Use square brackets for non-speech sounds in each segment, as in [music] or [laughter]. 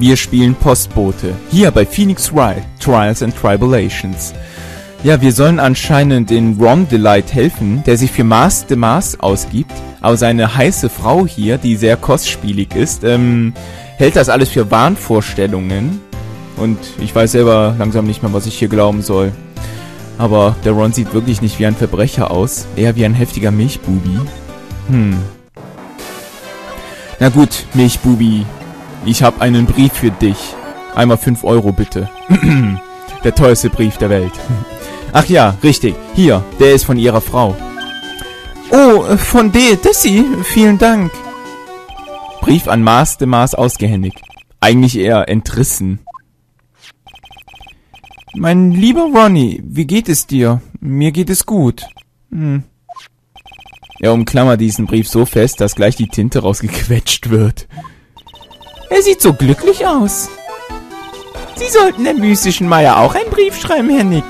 Wir spielen Postbote. Hier bei Phoenix Wright, Trials and Tribulations. Ja, wir sollen anscheinend in Ron Delight helfen, der sich für Mars de Mars ausgibt. Aber seine heiße Frau hier, die sehr kostspielig ist, ähm, hält das alles für Wahnvorstellungen. Und ich weiß selber langsam nicht mehr, was ich hier glauben soll. Aber der Ron sieht wirklich nicht wie ein Verbrecher aus, eher wie ein heftiger Milchbubi. Hm. Na gut, Milchbubi. Ich habe einen Brief für dich. Einmal 5 Euro bitte. [clears throat] der teuerste Brief der Welt. [laughs] Ach ja, richtig. Hier, der ist von ihrer Frau. Oh, von D. Desi. Vielen Dank. Brief an Maß de Maß ausgehändigt. Eigentlich eher entrissen. Mein lieber Ronny, wie geht es dir? Mir geht es gut. Hm. Er umklammert diesen Brief so fest, dass gleich die Tinte rausgequetscht wird. Er sieht so glücklich aus. Sie sollten der mystischen Meier auch einen Brief schreiben, Herr Nick.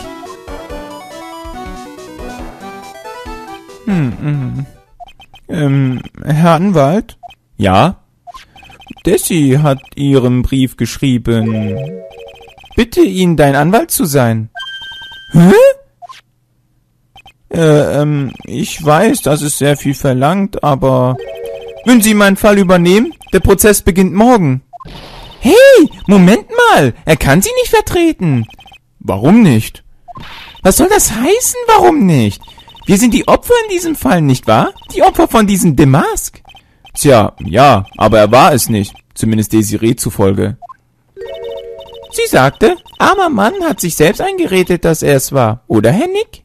Hm, hm. Ähm, Herr Anwalt? Ja? Desi hat Ihren Brief geschrieben. Bitte, ihn dein Anwalt zu sein. Hä? Äh, ähm, ich weiß, das ist sehr viel verlangt, aber... Würden Sie meinen Fall übernehmen? Der Prozess beginnt morgen. Hey, Moment mal, er kann Sie nicht vertreten. Warum nicht? Was soll das heißen, warum nicht? Wir sind die Opfer in diesem Fall, nicht wahr? Die Opfer von diesem Demask. Tja, ja, aber er war es nicht. Zumindest Desiree zufolge. Sie sagte, armer Mann hat sich selbst eingeredet, dass er es war. Oder, Herr Nick?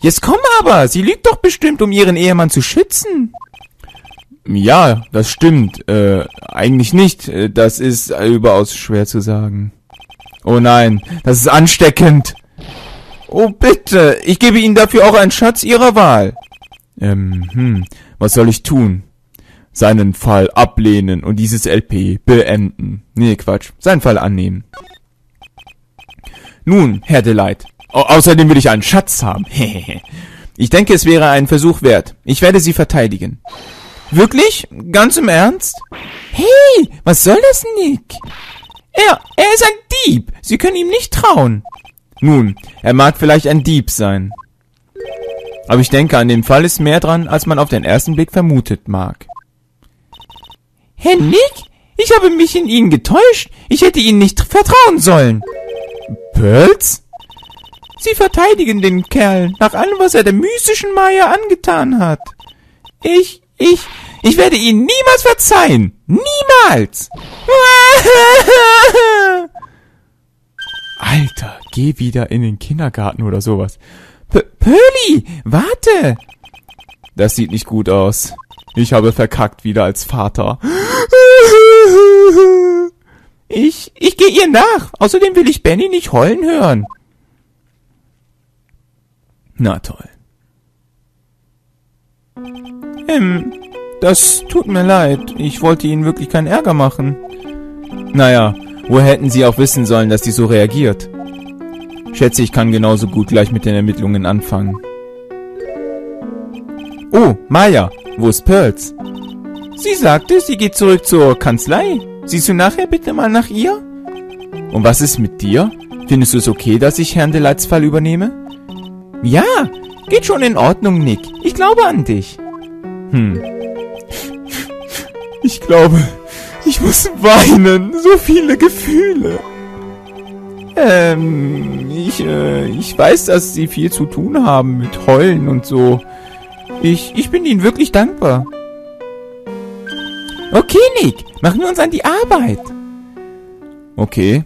Jetzt komm aber, sie lügt doch bestimmt, um ihren Ehemann zu schützen. Ja, das stimmt. Äh, eigentlich nicht. Äh, das ist überaus schwer zu sagen. Oh nein, das ist ansteckend. Oh bitte, ich gebe Ihnen dafür auch einen Schatz Ihrer Wahl. Ähm, hm, was soll ich tun? seinen Fall ablehnen und dieses LP beenden. Nee, Quatsch. Seinen Fall annehmen. Nun, Herr Delight. Au außerdem will ich einen Schatz haben. [laughs] ich denke, es wäre ein Versuch wert. Ich werde Sie verteidigen. Wirklich? Ganz im Ernst? Hey, was soll das, Nick? Er, er ist ein Dieb. Sie können ihm nicht trauen. Nun, er mag vielleicht ein Dieb sein. Aber ich denke, an dem Fall ist mehr dran, als man auf den ersten Blick vermutet mag. Herr Nick, ich habe mich in Ihnen getäuscht. Ich hätte Ihnen nicht vertrauen sollen. Pearls? Sie verteidigen den Kerl nach allem, was er der mystischen Maya angetan hat. Ich, ich, ich werde Ihnen niemals verzeihen. Niemals. [laughs] Alter, geh wieder in den Kindergarten oder sowas. P Pearly, warte. Das sieht nicht gut aus. Ich habe verkackt wieder als Vater. [laughs] Ich, ich gehe ihr nach. Außerdem will ich Benny nicht heulen hören. Na toll. Ähm, das tut mir leid. Ich wollte Ihnen wirklich keinen Ärger machen. Naja, wo hätten Sie auch wissen sollen, dass die so reagiert? Schätze, ich kann genauso gut gleich mit den Ermittlungen anfangen. Oh, Maya, wo ist Pearls? Sie sagte, sie geht zurück zur Kanzlei. Siehst du nachher bitte mal nach ihr? Und was ist mit dir? Findest du es okay, dass ich Herrn Delights Fall übernehme? Ja, geht schon in Ordnung, Nick. Ich glaube an dich. Hm. Ich glaube, ich muss weinen. So viele Gefühle. Ähm, ich, äh, ich weiß, dass sie viel zu tun haben mit Heulen und so. Ich, ich bin Ihnen wirklich dankbar. Okay, Nick, machen wir uns an die Arbeit. Okay.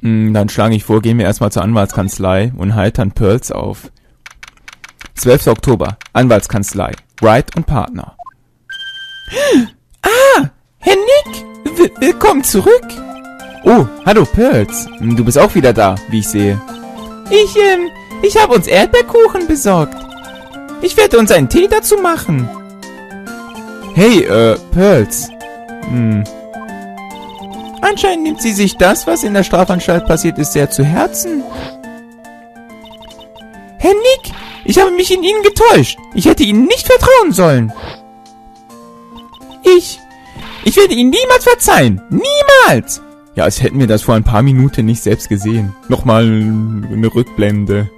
Hm, dann schlage ich vor, gehen wir erstmal zur Anwaltskanzlei und heitern Pearls auf. 12. Oktober, Anwaltskanzlei, Wright und Partner. [gasps] Ah, Herr Nick, w willkommen zurück. Oh, hallo Pearls, du bist auch wieder da, wie ich sehe. Ich, ähm, ich habe uns Erdbeerkuchen besorgt. Ich werde uns einen Tee dazu machen. Hey, äh, Pearls. Hm. Anscheinend nimmt sie sich das, was in der Strafanstalt passiert ist, sehr zu Herzen. Herr Nick, ich habe mich in Ihnen getäuscht. Ich hätte Ihnen nicht vertrauen sollen. Ich, Ich werde Ihnen niemals verzeihen. Niemals! Ja, als hätten wir das vor ein paar Minuten nicht selbst gesehen. Nochmal eine Rückblende.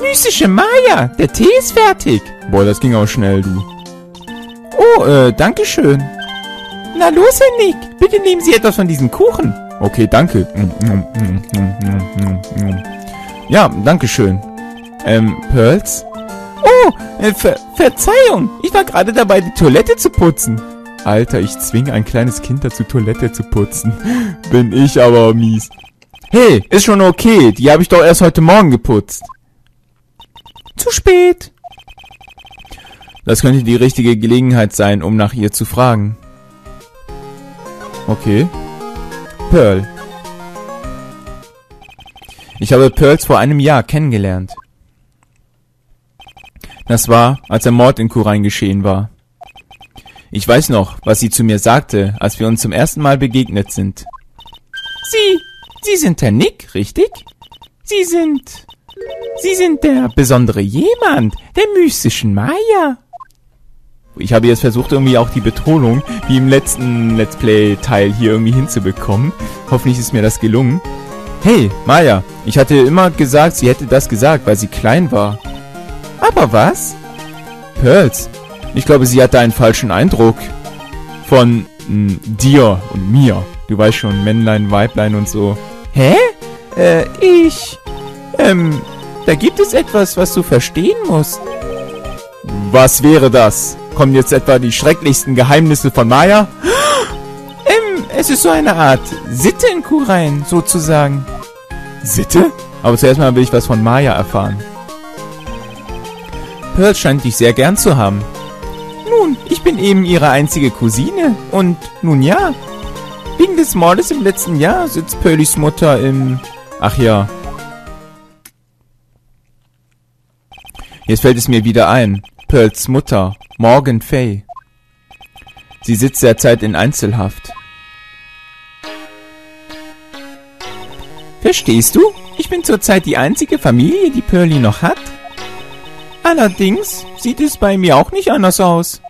Mystische Maya, der Tee ist fertig. Boah, das ging auch schnell, du. Oh, äh, danke schön. Na los, Herr Nick, bitte nehmen Sie etwas von diesem Kuchen. Okay, danke. Ja, danke schön. Ähm, Pearls? Oh, äh, Ver Verzeihung, ich war gerade dabei, die Toilette zu putzen. Alter, ich zwinge ein kleines Kind dazu, Toilette zu putzen. [laughs] Bin ich aber mies. Hey, ist schon okay, die habe ich doch erst heute Morgen geputzt. Zu spät. Das könnte die richtige Gelegenheit sein, um nach ihr zu fragen. Okay. Pearl. Ich habe Pearls vor einem Jahr kennengelernt. Das war, als der Mord in Kurain geschehen war. Ich weiß noch, was sie zu mir sagte, als wir uns zum ersten Mal begegnet sind. Sie, Sie sind Herr Nick, richtig? Sie sind, Sie sind der besondere jemand, der mystischen Maya. Ich habe jetzt versucht, irgendwie auch die Betonung, wie im letzten Let's Play-Teil hier irgendwie hinzubekommen. Hoffentlich ist mir das gelungen. Hey, Maya, ich hatte immer gesagt, sie hätte das gesagt, weil sie klein war. Aber was? Pearls, ich glaube, sie hatte einen falschen Eindruck von mh, hm, dir und mir. Du weißt schon, Männlein, Weiblein und so. Hä? Äh, ich... Ähm, da gibt es etwas, was du verstehen musst. Was wäre das? Kommen jetzt etwa die schrecklichsten Geheimnisse von Maya? [gasps] Ähm, es ist so eine Art Sitte in Kurein, sozusagen. Sitte? Aber zuerst mal will ich was von Maya erfahren. Pearl scheint dich sehr gern zu haben. Nun, ich bin eben ihre einzige Cousine. Und nun ja, wegen des Mordes im letzten Jahr sitzt Pearlys Mutter im... Ach ja. Jetzt fällt es mir wieder ein. Pearls Mutter, Morgan Fay. Sie sitzt derzeit in Einzelhaft. Verstehst du? Ich bin zurzeit die einzige Familie, die Pearly noch hat. Allerdings sieht es bei mir auch nicht anders aus.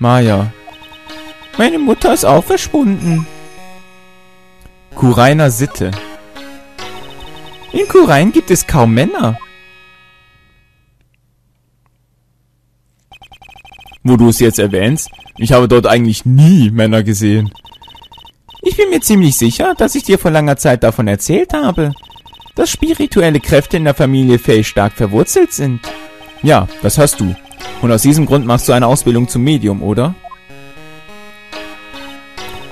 Maya. Meine Mutter ist auch verschwunden. Kurainer Sitte. In Kurain gibt es kaum Männer. Wo du es jetzt erwähnst, ich habe dort eigentlich nie Männer gesehen. Ich bin mir ziemlich sicher, dass ich dir vor langer Zeit davon erzählt habe, dass spirituelle Kräfte in der Familie Fay stark verwurzelt sind. Ja, das hast du. Und aus diesem Grund machst du eine Ausbildung zum Medium, oder?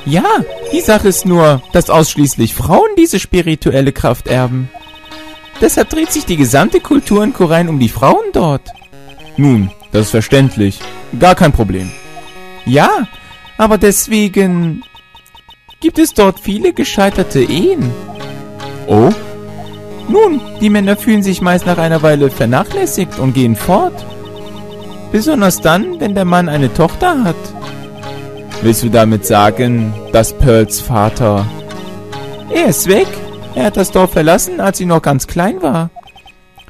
Ja, die Sache ist nur, dass ausschließlich Frauen diese spirituelle Kraft erben. Deshalb dreht sich die gesamte Kultur in Korein um die Frauen dort. Nun, das ist verständlich. Gar kein Problem. Ja, aber deswegen gibt es dort viele gescheiterte Ehen. Oh? Nun, die Männer fühlen sich meist nach einer Weile vernachlässigt und gehen fort. Besonders dann, wenn der Mann eine Tochter hat. Willst du damit sagen, dass Pearls Vater... Er ist weg. Er hat das Dorf verlassen, als sie noch ganz klein war.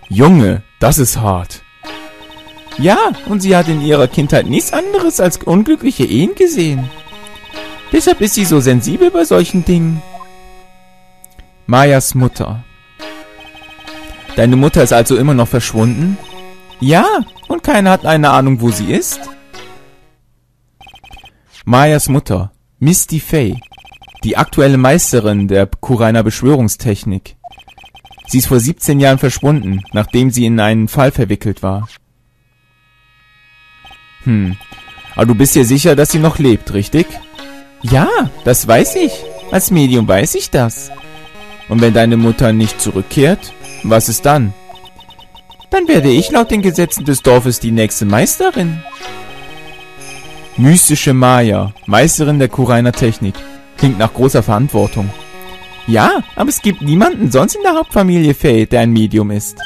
Junge, das ist hart. Ja, und sie hat in ihrer Kindheit nichts anderes als unglückliche Ehen gesehen. Deshalb ist sie so sensibel bei solchen Dingen. Mayas Mutter. Deine Mutter ist also immer noch verschwunden? Ja, und keiner hat eine Ahnung, wo sie ist. Mayas Mutter, Misty Fay, die aktuelle Meisterin der Kurainer Beschwörungstechnik. Sie ist vor 17 Jahren verschwunden, nachdem sie in einen Fall verwickelt war. Hm, aber du bist dir sicher, dass sie noch lebt, richtig? Ja, das weiß ich. Als Medium weiß ich das. Und wenn deine Mutter nicht zurückkehrt, was ist dann? Dann werde ich laut den Gesetzen des Dorfes die nächste Meisterin. Mystische Maya, Meisterin der Kurainer Technik. Klingt nach großer Verantwortung. Ja, aber es gibt niemanden sonst in der Hauptfamilie Faye, der ein Medium ist.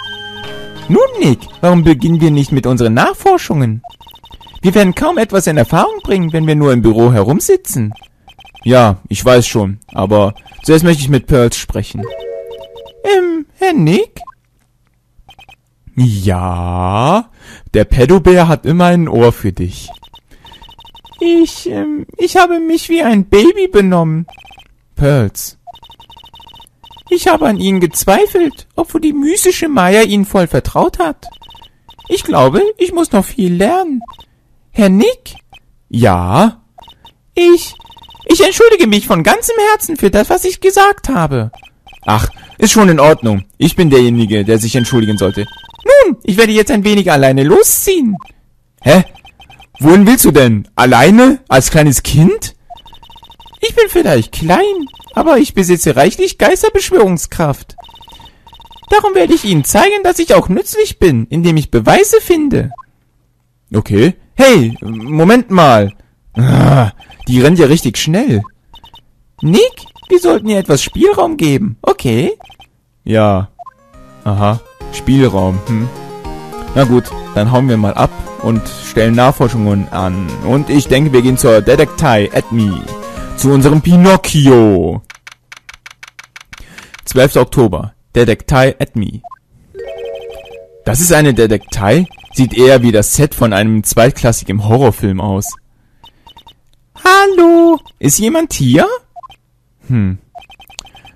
Nun, Nick, warum beginnen wir nicht mit unseren Nachforschungen? Wir werden kaum etwas in Erfahrung bringen, wenn wir nur im Büro herumsitzen. Ja, ich weiß schon, aber zuerst möchte ich mit Pearls sprechen. Ähm, Herr Nick? Ja, der Pedobär hat immer ein Ohr für dich. Ich, ähm, ich habe mich wie ein Baby benommen. Pearls. Ich habe an Ihnen gezweifelt, obwohl die mystische Maya Ihnen voll vertraut hat. Ich glaube, ich muss noch viel lernen. Herr Nick? Ja? Ich, ich entschuldige mich von ganzem Herzen für das, was ich gesagt habe. Ach, ist schon in Ordnung. Ich bin derjenige, der sich entschuldigen sollte. Nun, ich werde jetzt ein wenig alleine losziehen. Hä? Wohin willst du denn? Alleine? Als kleines Kind? Ich bin vielleicht klein, aber ich besitze reichlich Geisterbeschwörungskraft. Darum werde ich Ihnen zeigen, dass ich auch nützlich bin, indem ich Beweise finde. Okay. Hey, Moment mal. Ah, die rennt ja richtig schnell. Nick, wir sollten ihr etwas Spielraum geben, okay? Ja. Aha. Spielraum, hm. Na gut, dann hauen wir mal ab und stellen Nachforschungen an. Und ich denke, wir gehen zur Detektei Admi. Zu unserem Pinocchio. 12. Oktober. Detektei Admi. Das ist eine Detektei? Sieht eher wie das Set von einem zweitklassigen Horrorfilm aus. Hallo, ist jemand hier? Hm.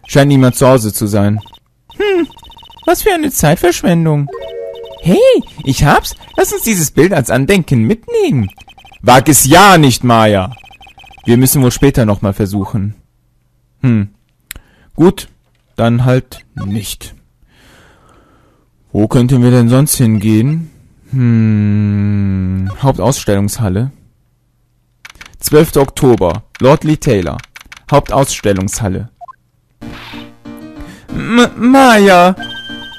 Scheint niemand zu Hause zu sein. Hm, was für eine Zeitverschwendung. Hey, ich hab's. Lass uns dieses Bild als Andenken mitnehmen. Wag es ja nicht, Maya. Wir müssen wohl später nochmal versuchen. Hm. Gut, dann halt nicht. Wo könnten wir denn sonst hingehen? Hm. Hauptausstellungshalle. 12. Oktober. Lord Lee Taylor. Hauptausstellungshalle. M Maya.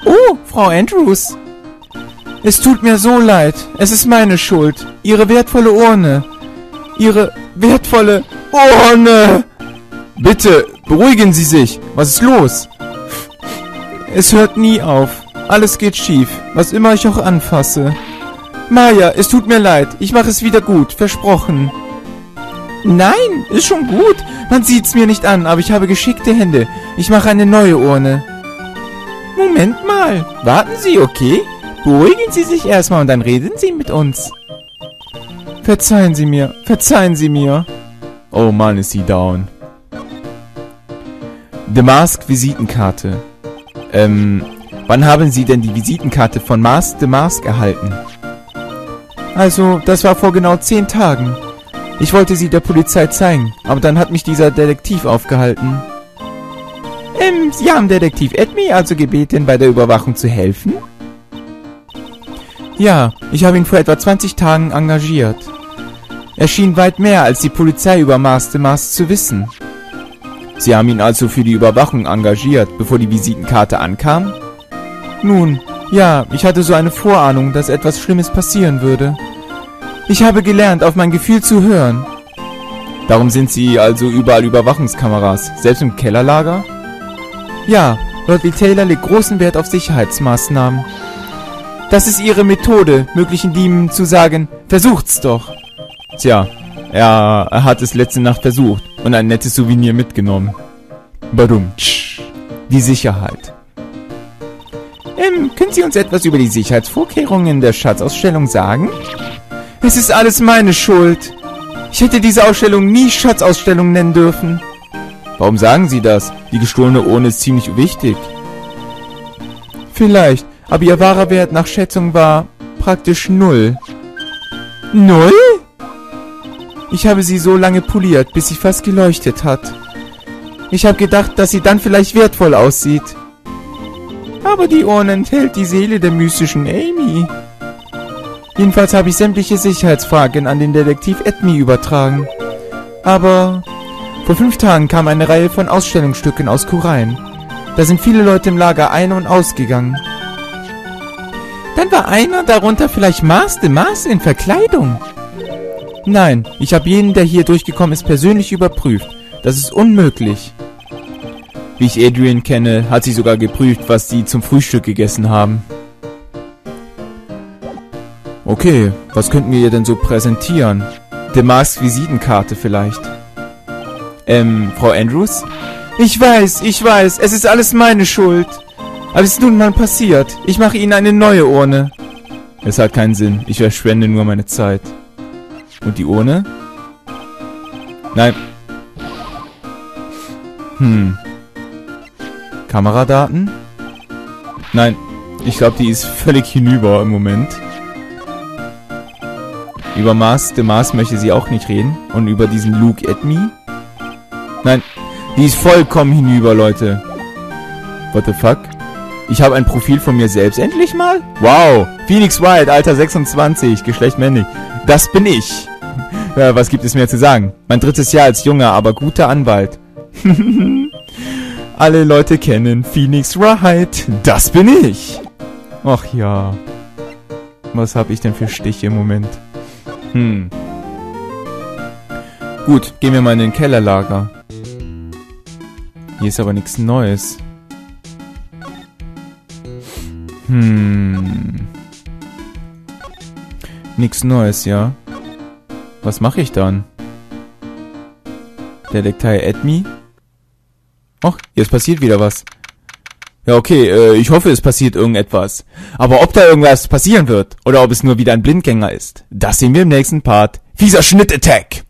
Oh, Frau Andrews. Es tut mir so leid. Es ist meine Schuld. Ihre wertvolle Urne. Ihre wertvolle Urne. Bitte, beruhigen Sie sich. Was ist los? Es hört nie auf. Alles geht schief, was immer ich auch anfasse. Maya, es tut mir leid. Ich mache es wieder gut. Versprochen. Nein, ist schon gut. Man sieht's mir nicht an, aber ich habe geschickte Hände. Ich mache eine neue Urne. Moment mal. Warten Sie, okay? Beruhigen Sie sich erstmal und dann reden Sie mit uns. Verzeihen Sie mir, verzeihen Sie mir. Oh Mann, ist sie down. The Mask Visitenkarte. Ähm, wann haben Sie denn die Visitenkarte von Mask The Mask erhalten? Also, das war vor genau zehn Tagen. Ich wollte sie der Polizei zeigen, aber dann hat mich dieser Detektiv aufgehalten. Ähm, Sie haben Detektiv Edmi also gebeten, bei der Überwachung zu helfen? Ja, ich habe ihn vor etwa 20 Tagen engagiert. Er schien weit mehr als die Polizei über Master Mars zu wissen. Sie haben ihn also für die Überwachung engagiert, bevor die Visitenkarte ankam? Nun, ja, ich hatte so eine Vorahnung, dass etwas Schlimmes passieren würde. Ich habe gelernt, auf mein Gefühl zu hören. Darum sind Sie also überall Überwachungskameras, selbst im Kellerlager? Ja, Lord Lee Taylor legt großen Wert auf Sicherheitsmaßnahmen. Das ist ihre Methode, möglichen Dieben zu sagen, versucht's doch. Tja, er, er hat es letzte Nacht versucht und ein nettes Souvenir mitgenommen. Badum, die Sicherheit. Ähm, können Sie uns etwas über die Sicherheitsvorkehrungen der Schatzausstellung sagen? Es ist alles meine Schuld. Ich hätte diese Ausstellung nie Schatzausstellung nennen dürfen. Warum sagen Sie das? Die gestohlene Urne ist ziemlich wichtig. Vielleicht, aber ihr wahrer Wert nach Schätzung war praktisch null. Null? Ich habe sie so lange poliert, bis sie fast geleuchtet hat. Ich habe gedacht, dass sie dann vielleicht wertvoll aussieht. Aber die Urne enthält die Seele der mystischen Amy. Jedenfalls habe ich sämtliche Sicherheitsfragen an den Detektiv Edmi übertragen. Aber vor fünf Tagen kam eine Reihe von Ausstellungsstücken aus Kurein. Da sind viele Leute im Lager ein- und ausgegangen. Dann war einer darunter vielleicht Mars de Mars in Verkleidung. Nein, ich habe jeden, der hier durchgekommen ist, persönlich überprüft. Das ist unmöglich. Wie ich Adrian kenne, hat sie sogar geprüft, was sie zum Frühstück gegessen haben. Okay, was könnten wir ihr denn so präsentieren? Mask Visitenkarte vielleicht. Ähm, Frau Andrews? Ich weiß, ich weiß, es ist alles meine Schuld. Aber es ist nun mal passiert. Ich mache Ihnen eine neue Urne. Es hat keinen Sinn. Ich verschwende nur meine Zeit. Und die Urne? Nein. Hm. Kameradaten? Nein. Ich glaube, die ist völlig hinüber im Moment. Über Mars, de Mars möchte sie auch nicht reden. Und über diesen Luke at me? Nein. Die ist vollkommen hinüber, Leute. What the fuck? Ich habe ein Profil von mir selbst. Endlich mal? Wow. Phoenix Wild, Alter 26, Geschlecht männlich. Das bin ich. [laughs] Ja, was gibt es mehr zu sagen? Mein drittes Jahr als junger, aber guter Anwalt. [laughs] Alle Leute kennen Phoenix Wright. Das bin ich. Ach ja. Was habe ich denn für Stiche im Moment? Hm. Gut, gehen wir mal in den Kellerlager. Hier ist aber nichts Neues. Hm. Nichts Neues, ja. Was mache ich dann? Detektei Admi? Ach, jetzt passiert wieder was. Ja, okay, äh, ich hoffe, es passiert irgendetwas. Aber ob da irgendwas passieren wird, oder ob es nur wieder ein Blindgänger ist, das sehen wir im nächsten Part. Fieser Schnitt-Attack!